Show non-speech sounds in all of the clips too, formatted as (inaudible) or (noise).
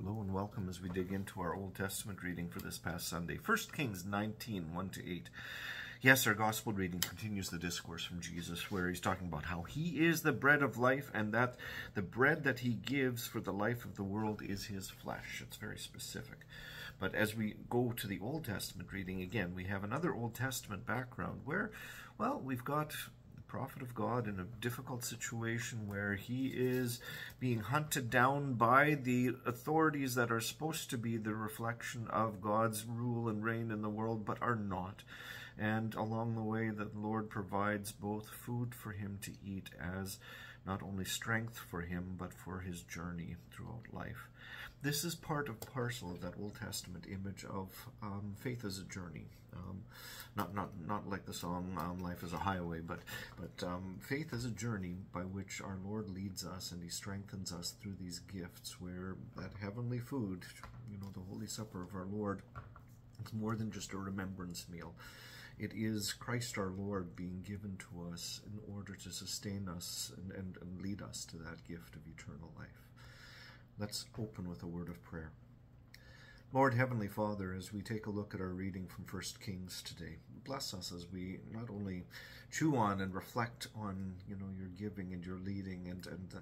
Hello and welcome as we dig into our Old Testament reading for this past Sunday. 1 Kings 19, 1 to 8. Yes, our gospel reading continues the discourse from Jesus where he's talking about how he is the bread of life and that the bread that he gives for the life of the world is his flesh. It's very specific. But as we go to the Old Testament reading again, we have another Old Testament background where, well, we've got prophet of God in a difficult situation where he is being hunted down by the authorities that are supposed to be the reflection of God's rule and reign in the world, but are not. And along the way, the Lord provides both food for him to eat as not only strength for him, but for his journey throughout life. This is part of parcel of that Old Testament image of um, faith as a journey. Um, not not not like the song um, "Life is a Highway," but but um, faith as a journey by which our Lord leads us and He strengthens us through these gifts. Where that heavenly food, you know, the Holy Supper of our Lord, is more than just a remembrance meal. It is Christ our Lord being given to us in order to sustain us and, and, and lead us to that gift of eternal life. Let's open with a word of prayer. Lord Heavenly Father, as we take a look at our reading from First Kings today, bless us as we not only chew on and reflect on, you know, your giving and your leading and, and, uh,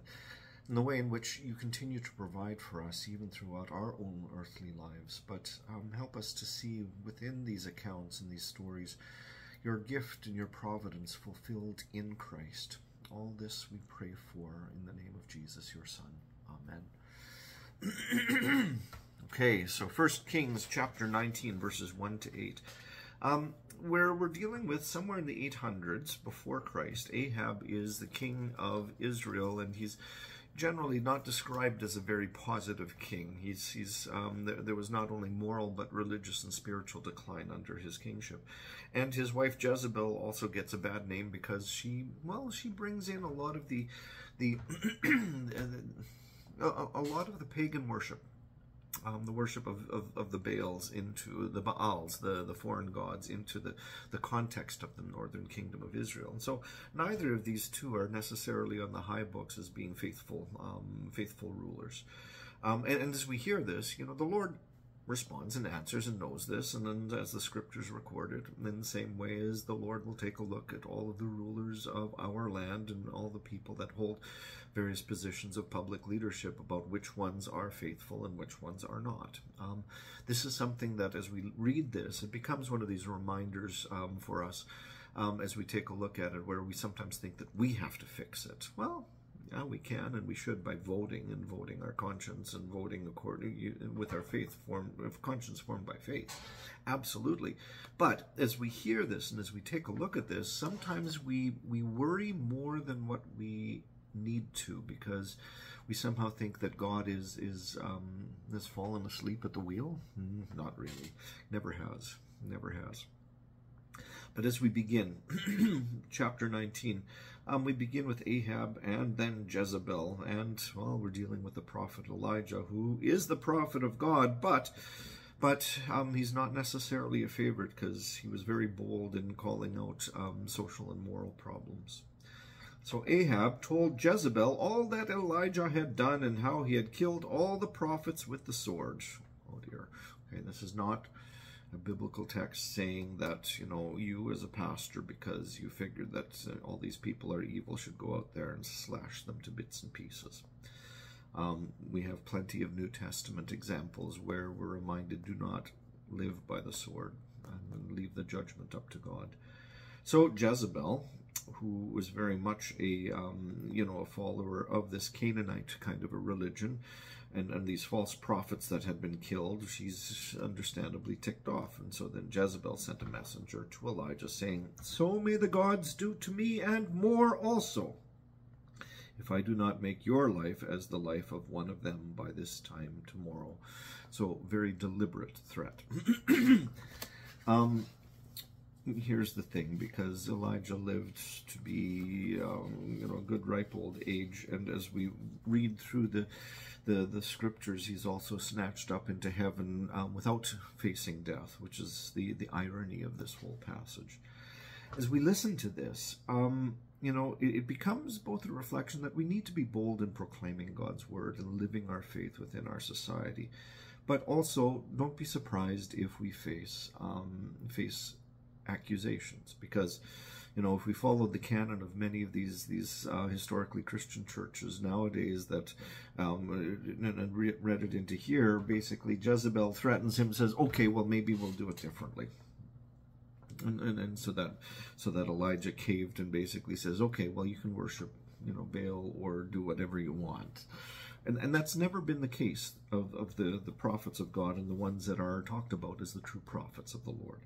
and the way in which you continue to provide for us even throughout our own earthly lives, but um, help us to see within these accounts and these stories your gift and your providence fulfilled in Christ. All this we pray for in the name of Jesus, your Son. Amen. (clears throat) Okay, so First Kings chapter 19, verses 1 to 8. Um, where we're dealing with somewhere in the 800s before Christ, Ahab is the king of Israel, and he's generally not described as a very positive king. He's, he's um, there, there, was not only moral but religious and spiritual decline under his kingship. And his wife Jezebel also gets a bad name because she, well, she brings in a lot of the, the (clears throat) a, a lot of the pagan worship um, the worship of, of, of, the Baals into the Baals, the, the foreign gods, into the, the context of the northern kingdom of Israel. And so neither of these two are necessarily on the high books as being faithful, um, faithful rulers. Um, and, and, as we hear this, you know, the Lord responds and answers and knows this, and then as the scriptures recorded, in the same way as the Lord will take a look at all of the rulers of our land and all the people that hold various positions of public leadership about which ones are faithful and which ones are not. Um, this is something that as we read this, it becomes one of these reminders um, for us um, as we take a look at it, where we sometimes think that we have to fix it. Well, yeah, we can and we should by voting and voting our conscience and voting according with our faith form of conscience formed by faith. Absolutely. But as we hear this and as we take a look at this, sometimes we we worry more than what we need to because we somehow think that God is is um, has fallen asleep at the wheel. Mm, not really. Never has. Never has. But as we begin, (clears throat) chapter 19, um, we begin with Ahab and then Jezebel. And, well, we're dealing with the prophet Elijah, who is the prophet of God, but but um, he's not necessarily a favorite because he was very bold in calling out um, social and moral problems. So Ahab told Jezebel all that Elijah had done and how he had killed all the prophets with the sword. Oh dear. Okay, this is not a biblical text saying that, you know, you as a pastor, because you figured that uh, all these people are evil, should go out there and slash them to bits and pieces. Um, we have plenty of New Testament examples where we're reminded do not live by the sword and leave the judgment up to God. So Jezebel, who was very much a um, you know a follower of this Canaanite kind of a religion, and, and these false prophets that had been killed, she's understandably ticked off. And so then Jezebel sent a messenger to Elijah saying, So may the gods do to me and more also, if I do not make your life as the life of one of them by this time tomorrow. So very deliberate threat. (clears throat) um, here's the thing, because Elijah lived to be, um, you know, a good ripe old age, and as we read through the the, the scriptures, he's also snatched up into heaven um, without facing death, which is the, the irony of this whole passage. As we listen to this, um, you know, it, it, becomes both a reflection that we need to be bold in proclaiming God's word and living our faith within our society, but also don't be surprised if we face um, face accusations because you know, if we followed the canon of many of these these uh, historically Christian churches nowadays that um, and read it into here, basically Jezebel threatens him, says, "Okay, well maybe we'll do it differently." And, and, and so that so that Elijah caved and basically says, "Okay, well you can worship, you know, Baal or do whatever you want." And, and that's never been the case of, of the, the prophets of God and the ones that are talked about as the true prophets of the Lord.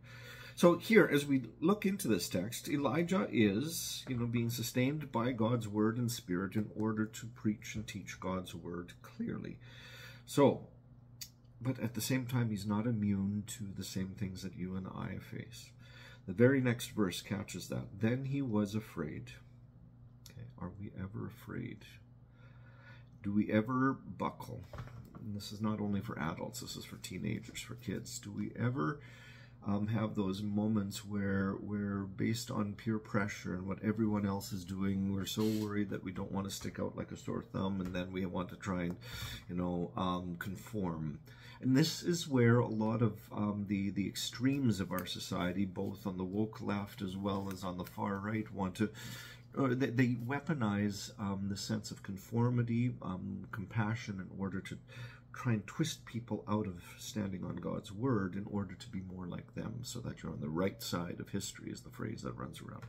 So here, as we look into this text, Elijah is, you know, being sustained by God's word and spirit in order to preach and teach God's word clearly. So, but at the same time, he's not immune to the same things that you and I face. The very next verse catches that. Then he was afraid. Okay, are we ever afraid? Do we ever buckle? And this is not only for adults, this is for teenagers, for kids. Do we ever um, have those moments where we're based on peer pressure and what everyone else is doing. We're so worried that we don't want to stick out like a sore thumb, and then we want to try and, you know, um, conform. And this is where a lot of um, the the extremes of our society, both on the woke left as well as on the far right, want to or they, they weaponize um, the sense of conformity, um, compassion in order to try and twist people out of standing on God's word in order to be more like them, so that you're on the right side of history, is the phrase that runs around.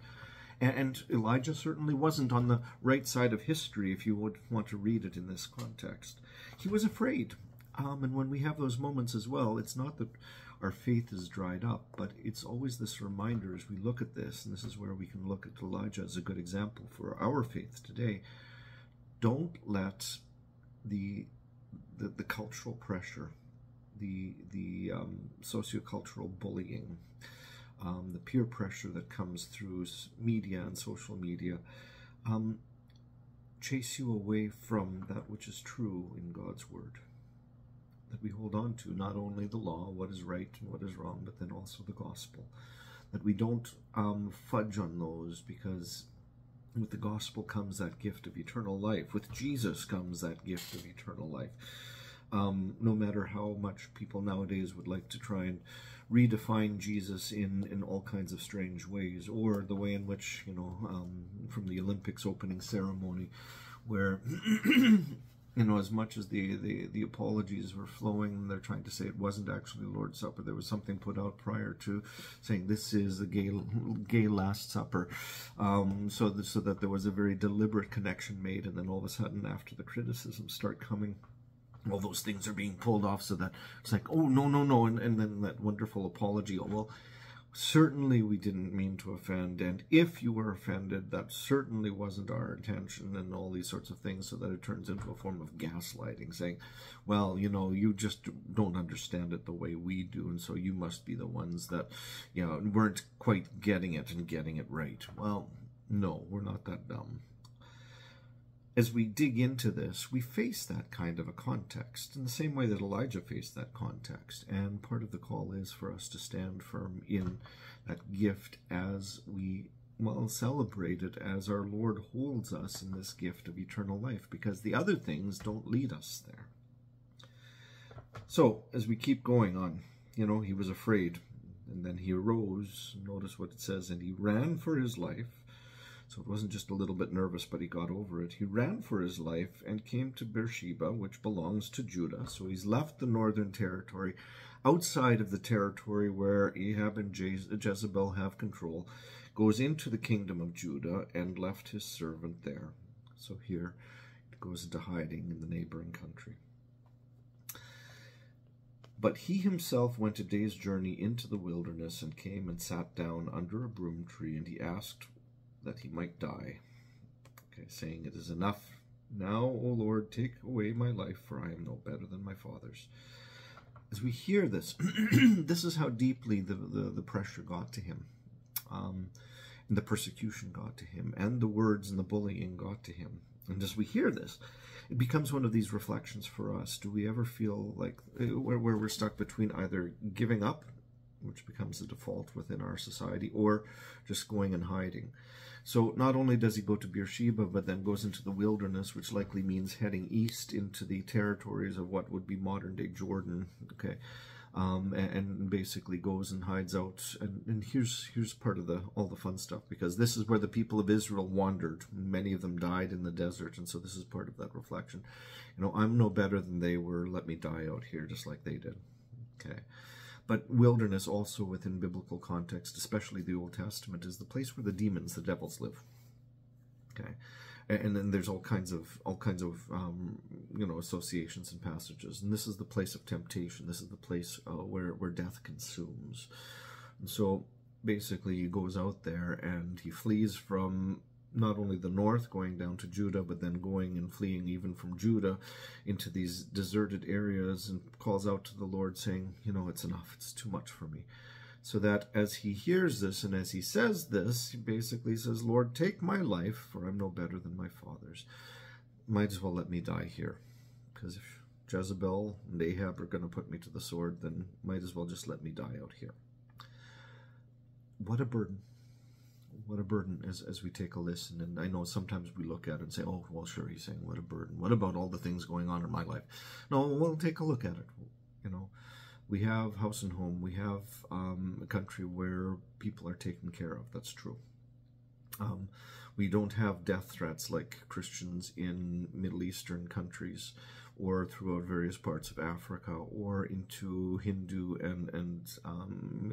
And, and Elijah certainly wasn't on the right side of history, if you would want to read it in this context. He was afraid. Um, and when we have those moments as well, it's not that our faith is dried up, but it's always this reminder as we look at this, and this is where we can look at Elijah as a good example for our faith today. Don't let the the, the cultural pressure, the the um, sociocultural bullying, um, the peer pressure that comes through media and social media, um, chase you away from that which is true in God's word. That we hold on to not only the law, what is right and what is wrong, but then also the gospel. That we don't um, fudge on those because with the gospel comes that gift of eternal life. With Jesus comes that gift of eternal life. Um, no matter how much people nowadays would like to try and redefine Jesus in, in all kinds of strange ways, or the way in which, you know, um, from the Olympics opening ceremony, where (clears throat) you know, as much as the, the, the apologies were flowing, they're trying to say it wasn't actually the Lord's Supper. There was something put out prior to saying this is the gay, gay Last Supper, um, so, that, so that there was a very deliberate connection made, and then all of a sudden, after the criticisms start coming, all those things are being pulled off so that it's like, oh, no, no, no, and, and then that wonderful apology. Oh, well, Certainly we didn't mean to offend, and if you were offended, that certainly wasn't our intention, and all these sorts of things, so that it turns into a form of gaslighting, saying, well, you know, you just don't understand it the way we do, and so you must be the ones that, you know, weren't quite getting it and getting it right. Well, no, we're not that dumb as we dig into this, we face that kind of a context in the same way that Elijah faced that context. And part of the call is for us to stand firm in that gift as we, well, celebrate it as our Lord holds us in this gift of eternal life, because the other things don't lead us there. So, as we keep going on, you know, he was afraid. And then he arose. Notice what it says, and he ran for his life so it wasn't just a little bit nervous, but he got over it. He ran for his life and came to Beersheba, which belongs to Judah. So he's left the northern territory, outside of the territory where Ahab and Jezebel have control, goes into the kingdom of Judah and left his servant there. So here it goes into hiding in the neighboring country. But he himself went a day's journey into the wilderness and came and sat down under a broom tree, and he asked that he might die. Okay, saying, It is enough. Now, O Lord, take away my life, for I am no better than my father's. As we hear this, (clears throat) this is how deeply the, the, the pressure got to him. Um, and the persecution got to him, and the words and the bullying got to him. And as we hear this, it becomes one of these reflections for us. Do we ever feel like uh, where, where we're stuck between either giving up which becomes the default within our society, or just going and hiding. So not only does he go to Beersheba, but then goes into the wilderness, which likely means heading east into the territories of what would be modern day Jordan. Okay. Um, and, and, basically goes and hides out. And, and here's here's part of the all the fun stuff because this is where the people of Israel wandered. Many of them died in the desert, and so this is part of that reflection. You know, I'm no better than they were. Let me die out here, just like they did. Okay. But wilderness also within biblical context, especially the Old Testament, is the place where the demons, the devils live. Okay. And then there's all kinds of all kinds of um, you know associations and passages, and this is the place of temptation. This is the place uh, where where death consumes. And so basically, he goes out there and he flees from not only the north going down to Judah, but then going and fleeing even from Judah into these deserted areas and calls out to the Lord saying, you know, it's enough, it's too much for me. So that as he hears this and as he says this, he basically says, Lord, take my life, for I'm no better than my father's. Might as well let me die here. Because if Jezebel and Ahab are going to put me to the sword, then might as well just let me die out here. What a burden what a burden as, as we take a listen. And I know sometimes we look at it and say, oh, well, sure, he's saying, what a burden. What about all the things going on in my life? No, we'll take a look at it. You know, we have house and home. We have um, a country where people are taken care of. That's true. Um, we don't have death threats like Christians in Middle Eastern countries or throughout various parts of Africa or into Hindu and and um,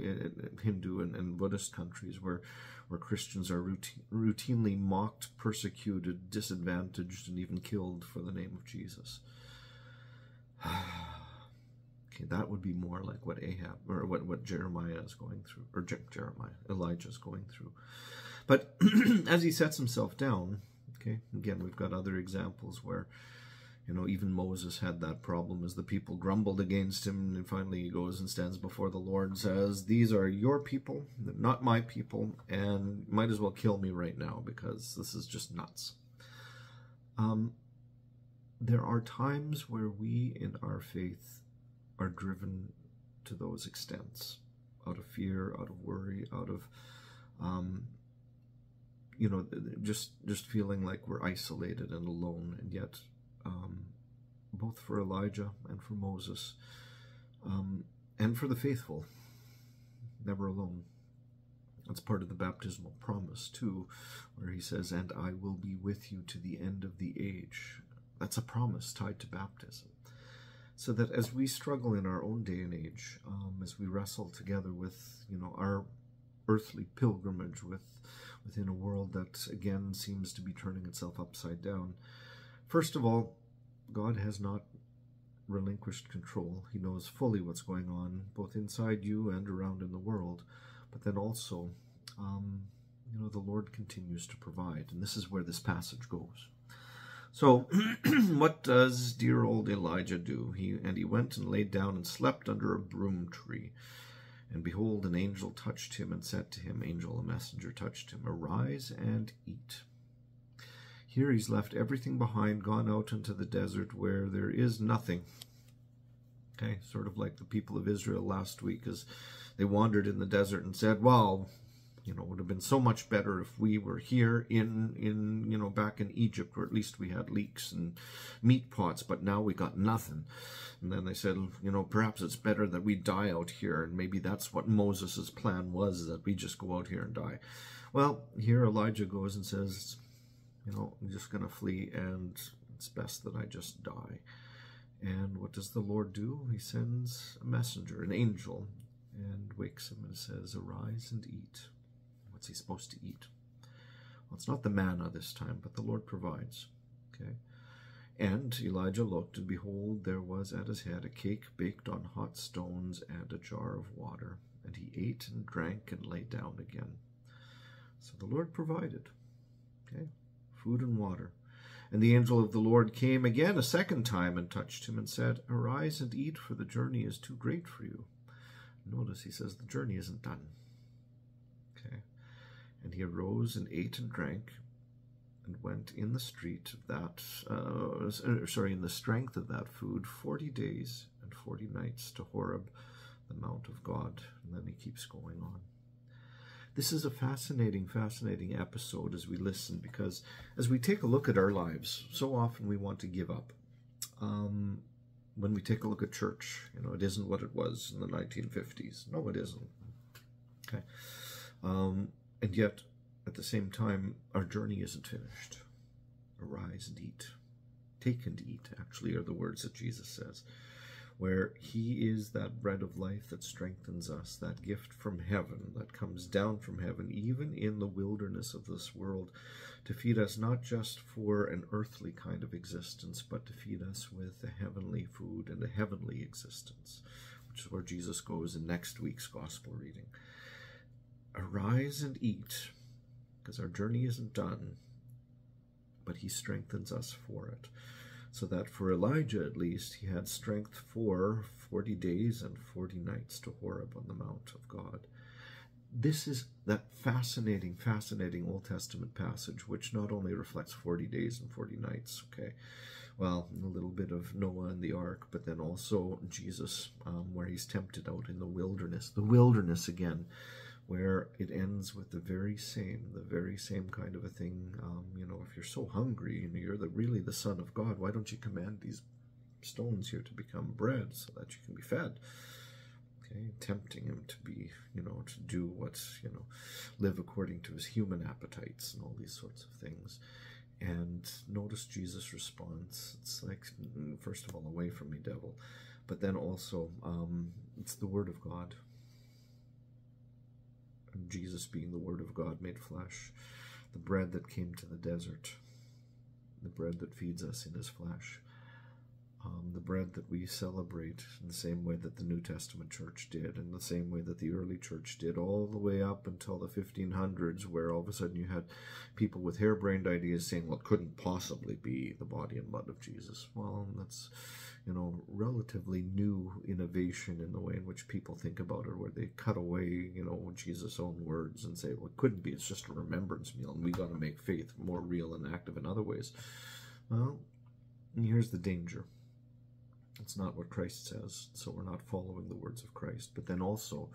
Hindu and, and, Buddhist countries where where Christians are routine, routinely mocked, persecuted, disadvantaged, and even killed for the name of Jesus. (sighs) okay, that would be more like what Ahab or what what Jeremiah is going through, or Je Jeremiah Elijah is going through. But (clears throat) as he sets himself down, okay, again we've got other examples where you know, even Moses had that problem as the people grumbled against him. And finally he goes and stands before the Lord and says, These are your people, not my people, and might as well kill me right now because this is just nuts. Um, there are times where we in our faith are driven to those extents out of fear, out of worry, out of, um, you know, just just feeling like we're isolated and alone, and yet um, both for Elijah and for Moses, um, and for the faithful, never alone. That's part of the baptismal promise, too, where he says, And I will be with you to the end of the age. That's a promise tied to baptism. So that as we struggle in our own day and age, um, as we wrestle together with, you know, our earthly pilgrimage with within a world that again seems to be turning itself upside down, First of all, God has not relinquished control. He knows fully what's going on, both inside you and around in the world. But then also, um, you know, the Lord continues to provide. And this is where this passage goes. So, (clears throat) what does dear old Elijah do? He And he went and laid down and slept under a broom tree. And behold, an angel touched him and said to him, Angel, a messenger touched him, Arise and eat. Here he's left everything behind, gone out into the desert where there is nothing. Okay, sort of like the people of Israel last week as they wandered in the desert and said, well, you know, it would have been so much better if we were here in, in, you know, back in Egypt, or at least we had leeks and meat pots, but now we got nothing. And then they said, you know, perhaps it's better that we die out here, and maybe that's what Moses' plan was, that we just go out here and die. Well, here Elijah goes and says, you know, I'm just going to flee and it's best that I just die. And what does the Lord do? He sends a messenger, an angel, and wakes him and says, Arise and eat. What's he supposed to eat? Well, it's not the manna this time, but the Lord provides. Okay. And Elijah looked, and behold, there was at his head a cake baked on hot stones and a jar of water. And he ate and drank and lay down again. So the Lord provided. Okay food and water. And the angel of the Lord came again a second time and touched him and said, Arise and eat, for the journey is too great for you. Notice he says the journey isn't done. Okay. And he arose and ate and drank and went in the street of that, uh, sorry, in the strength of that food, forty days and forty nights to Horeb, the Mount of God. And then he keeps going on. This is a fascinating, fascinating episode as we listen because as we take a look at our lives, so often we want to give up. Um, when we take a look at church, you know, it isn't what it was in the 1950s. No, it isn't. Okay. Um, and yet, at the same time, our journey isn't finished. Arise and eat. Take and eat, actually, are the words that Jesus says, where He is that bread of life that strengthens us, that gift from heaven that comes down from heaven, even in the wilderness of this world, to feed us not just for an earthly kind of existence, but to feed us with a heavenly food and a heavenly existence, which is where Jesus goes in next week's gospel reading. Arise and eat, because our journey isn't done, but he strengthens us for it. So that for Elijah at least, he had strength for 40 days and 40 nights to Horeb on the Mount of God. This is that fascinating, fascinating Old Testament passage, which not only reflects 40 days and 40 nights, okay, well, a little bit of Noah and the ark, but then also Jesus, um, where he's tempted out in the wilderness. The wilderness again where it ends with the very same, the very same kind of a thing. Um, you know, if you're so hungry and you're the, really the Son of God, why don't you command these stones here to become bread so that you can be fed? Okay, tempting him to be, you know, to do what, you know, live according to his human appetites and all these sorts of things. And notice Jesus' response. It's like, mm, first of all, away from me, devil. But then also, um, it's the word of God. Jesus being the Word of God made flesh, the bread that came to the desert, the bread that feeds us in His flesh, um, the bread that we celebrate in the same way that the New Testament church did, in the same way that the early church did, all the way up until the 1500s, where all of a sudden you had people with harebrained ideas saying, well, it couldn't possibly be the body and blood of Jesus. Well, that's you know, relatively new innovation in the way in which people think about it, where they cut away, you know, Jesus' own words and say, well, it couldn't be, it's just a remembrance meal, and we got to make faith more real and active in other ways. Well, here's the danger. It's not what Christ says, so we're not following the words of Christ. But then also,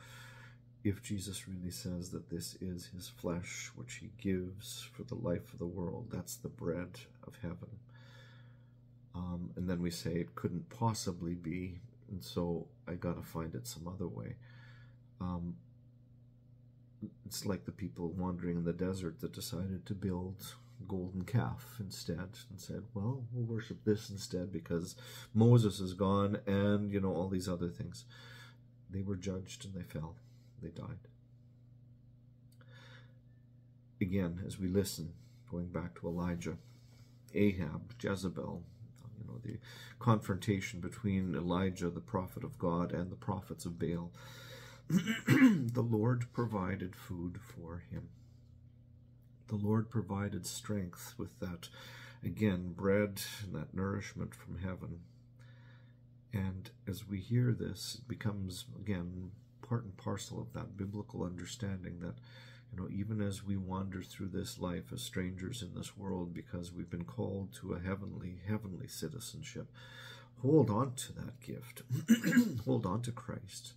if Jesus really says that this is his flesh, which he gives for the life of the world, that's the bread of heaven um, and then we say it couldn't possibly be, and so I got to find it some other way. Um, it's like the people wandering in the desert that decided to build golden calf instead and said, well, we'll worship this instead because Moses is gone and, you know, all these other things. They were judged and they fell. They died. Again, as we listen, going back to Elijah, Ahab, Jezebel, you know, the confrontation between Elijah, the prophet of God, and the prophets of Baal. (clears throat) the Lord provided food for him. The Lord provided strength with that, again, bread and that nourishment from heaven. And as we hear this, it becomes, again, part and parcel of that biblical understanding that you know, even as we wander through this life as strangers in this world because we've been called to a heavenly, heavenly citizenship, hold on to that gift. (clears throat) hold on to Christ.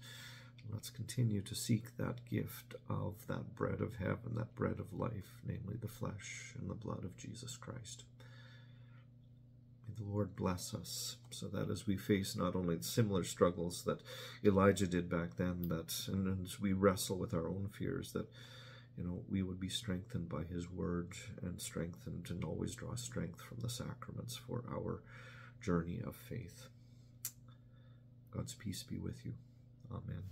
Let's continue to seek that gift of that bread of heaven, that bread of life, namely the flesh and the blood of Jesus Christ. May the Lord bless us so that as we face not only the similar struggles that Elijah did back then, that and as we wrestle with our own fears, that you know, we would be strengthened by his word and strengthened and always draw strength from the sacraments for our journey of faith. God's peace be with you. Amen.